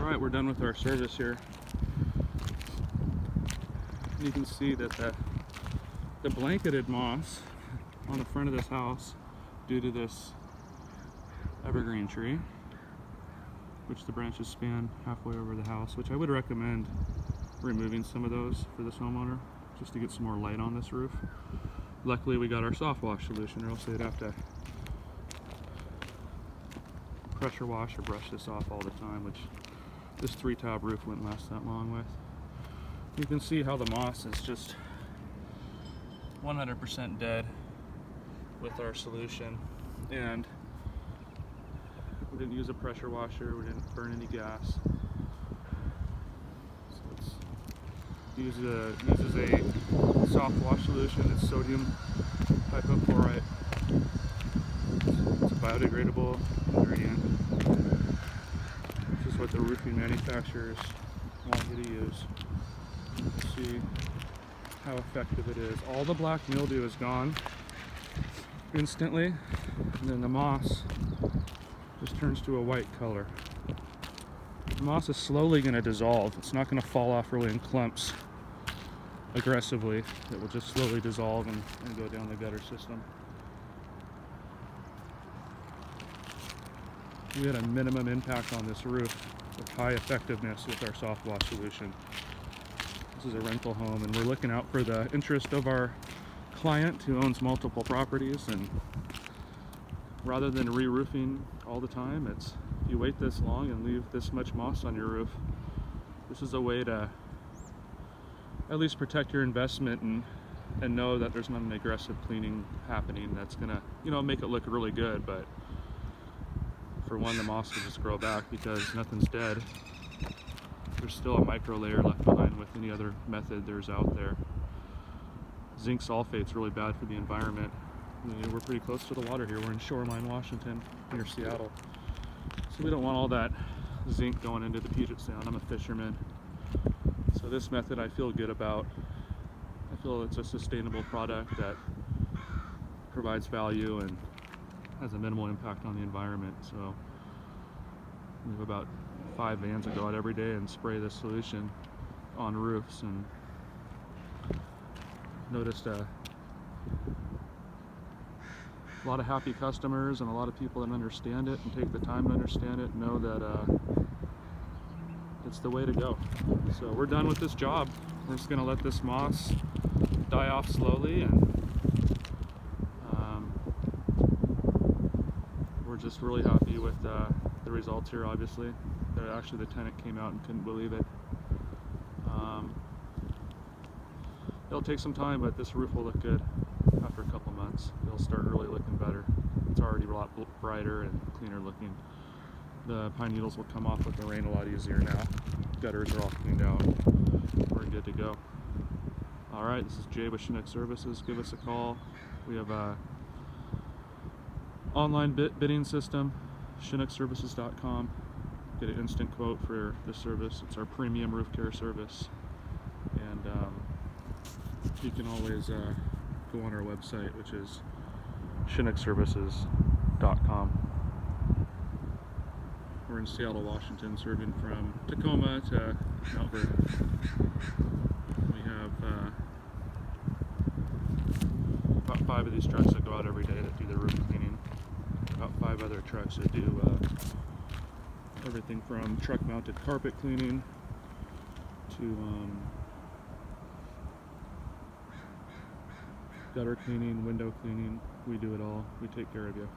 All right, we're done with our service here. You can see that the, the blanketed moss on the front of this house due to this evergreen tree, which the branches span halfway over the house, which I would recommend removing some of those for this homeowner just to get some more light on this roof. Luckily we got our soft wash solution or else they'd have to pressure wash or brush this off all the time, which this three tile roof wouldn't last that long with. You can see how the moss is just 100% dead with our solution and we didn't use a pressure washer, we didn't burn any gas. So it's uses a, uses a soft wash solution, it's sodium hypochlorite. It's a biodegradable ingredient. What the roofing manufacturers want you to use. See how effective it is. All the black mildew is gone instantly, and then the moss just turns to a white color. The moss is slowly going to dissolve. It's not going to fall off really in clumps aggressively. It will just slowly dissolve and, and go down the gutter system. We had a minimum impact on this roof with high effectiveness with our soft wash solution. This is a rental home and we're looking out for the interest of our client who owns multiple properties and rather than re-roofing all the time it's if you wait this long and leave this much moss on your roof this is a way to at least protect your investment and and know that there's not an aggressive cleaning happening that's gonna you know make it look really good but for one the moss will just grow back because nothing's dead. There's still a micro layer left behind with any other method there's out there. Zinc sulfate's really bad for the environment. We're pretty close to the water here. We're in shoreline washington near seattle. So we don't want all that zinc going into the puget sound. I'm a fisherman. So this method I feel good about. I feel it's a sustainable product that provides value and has a minimal impact on the environment. So we have about five vans that go out every day and spray this solution on roofs and noticed a, lot of happy customers and a lot of people that understand it and take the time to understand it know that uh, it's the way to go. So we're done with this job. We're just gonna let this moss die off slowly and um, we're just really happy with uh, the results here obviously. Actually the tenant came out and couldn't believe it. Um, it'll take some time but this roof will look good after a couple months. It'll start really looking better. It's already a lot brighter and cleaner looking the pine needles will come off with the rain a lot easier now. Gutters are all cleaned out. We're good to go. All right, this is Jay with Chinook Services. Give us a call. We have a online bid bidding system, chinookservices.com. Get an instant quote for this service. It's our premium roof care service. And um, you can always uh, go on our website, which is chinookservices.com. We're in Seattle, Washington, serving from Tacoma to Mount Vernon. We have uh, about five of these trucks that go out every day that do the roof five other trucks that do uh, everything from truck-mounted carpet cleaning to um, gutter cleaning, window cleaning. We do it all. We take care of you.